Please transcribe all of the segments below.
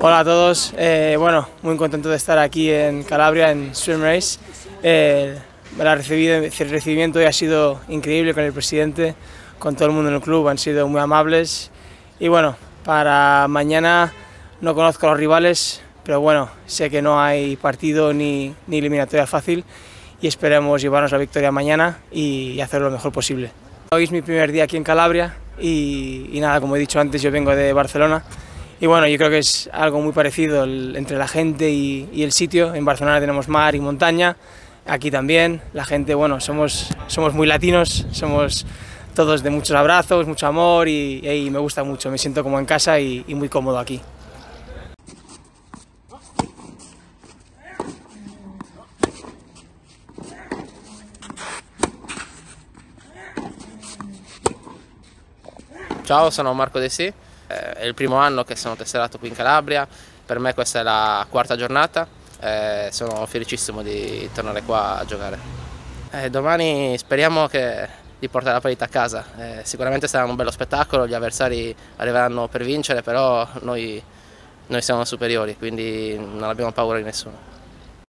Hola a todos, eh, bueno, muy contento de estar aquí en Calabria en Swim Race. Eh, el recibimiento hoy ha sido increíble con el presidente, con todo el mundo en el club, han sido muy amables. Y bueno, para mañana no conozco a los rivales, pero bueno, sé que no hay partido ni, ni eliminatoria fácil y esperemos llevarnos la victoria mañana y hacerlo lo mejor posible. Hoy es mi primer día aquí en Calabria y, y nada, como he dicho antes, yo vengo de Barcelona y bueno, yo creo que es algo muy parecido el, entre la gente y, y, el sitio. En Barcelona tenemos mar y montaña, aquí también. La gente, bueno, somos, somos muy latinos, somos todos de muchos abrazos, mucho amor y, y me gusta mucho. Me siento como en casa y, y muy cómodo aquí. Ciao, sono Marco De Sì, è il primo anno che sono tesserato qui in Calabria, per me questa è la quarta giornata e sono felicissimo di tornare qua a giocare. E domani speriamo che, di portare la parità a casa, e sicuramente sarà un bello spettacolo, gli avversari arriveranno per vincere, però noi, noi siamo superiori, quindi non abbiamo paura di nessuno.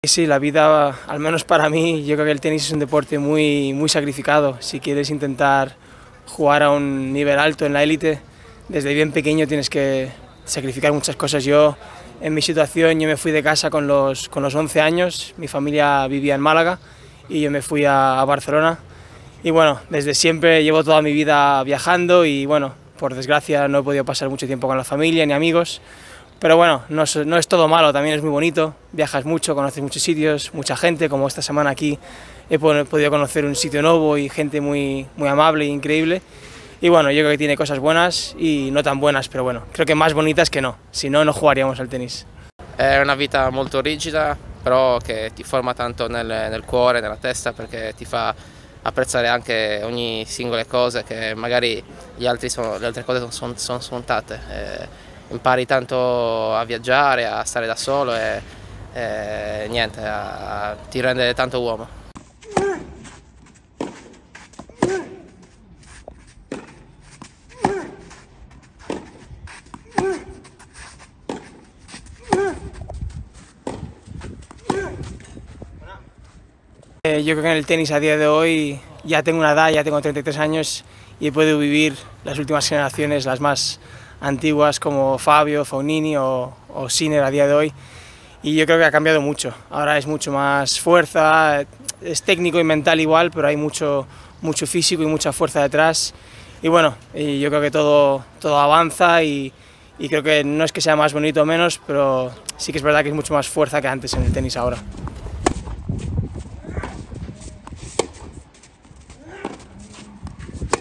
Sí, la vida, al menos para mí, yo creo que el tenis es un deporte muy, muy sacrificado. Si quieres intentar jugar a un nivel alto en la élite, desde bien pequeño tienes que sacrificar muchas cosas. Yo, en mi situación, yo me fui de casa con los, con los 11 años, mi familia vivía en Málaga y yo me fui a, a Barcelona. Y bueno, desde siempre llevo toda mi vida viajando y bueno, por desgracia no he podido pasar mucho tiempo con la familia ni amigos. Pero bueno, no es, no es, todo malo, también es muy bonito, viajas mucho, conoces muchos sitios, mucha gente, como esta semana aquí he podido conocer un sitio nuevo y gente muy, muy amable e increíble. Y bueno, yo creo que tiene cosas buenas y no tan buenas, pero bueno, creo que más bonitas que no, si no, no jugaríamos al tenis. È una vita molto rigida, però che ti forma tanto nel, nel cuore, nella testa, perché ti fa apprezzare anche ogni singola cosa che magari sono, le altre cose sono, sono scontate. Eh, impari tanto a viaggiare, a stare da solo e, e niente, a, a, rende tanto uomo. Eh, yo creo que en el tenis a día de hoy ya tengo una edad, ya tengo 33 años y he podido vivir las últimas generaciones, las más antiguas como Fabio, Faunini o, o Sinner a día de hoy y yo creo que ha cambiado mucho. Ahora es mucho más fuerza, es técnico y mental igual, pero hay mucho, mucho físico y mucha fuerza detrás. Y bueno, y yo creo que todo, todo avanza y, y creo que no es que sea más bonito o menos, pero sí que es verdad que es mucho más fuerza que antes en el tenis ahora.